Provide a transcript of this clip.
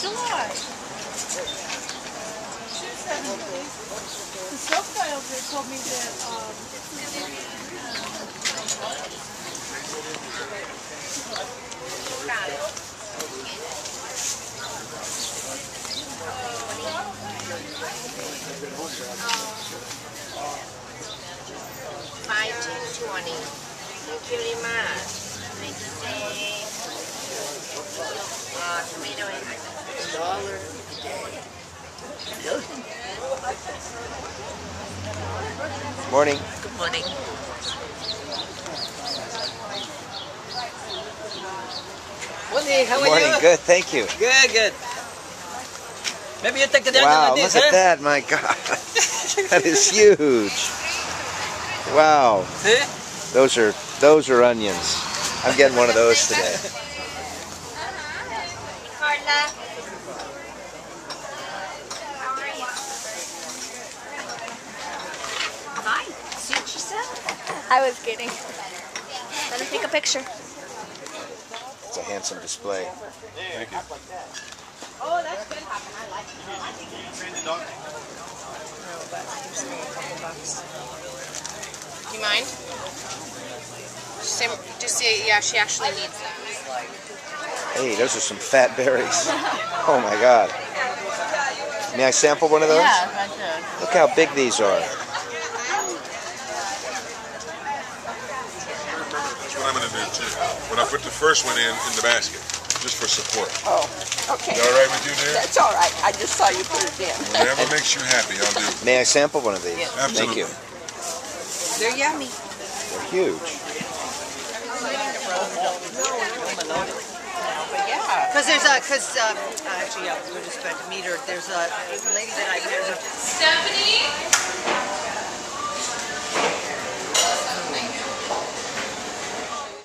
July. The sub guy over there told me that, um, Five ten twenty. Thank you very much. And dollar Morning. Good morning. Wendy, how are Morning. you? Good. Thank you. Good, good. Maybe you take it down Wow, like this, look huh? at that. My God. that is huge. Wow. See? Those are those are onions. I'm getting one of those today. I was kidding. Let me take a picture. It's a handsome display. Thank you. Oh, that's good. I like it. Do you mind? Just, say, just say, yeah, she actually needs them. Hey, those are some fat berries. Oh my God. May I sample one of those? Yeah, I should. Look how big these are. there too. When I put the first one in, in the basket, just for support. Oh, okay. You all right with you, there? That's all right. I just saw you put it in. Whatever makes you happy, I'll do. May I sample one of these? Yeah. Absolutely. Thank you. They're yummy. They're huge. Because there's a, because uh, uh, actually, yeah, we're just about to meet her. There's a lady that I, there's a. Stephanie?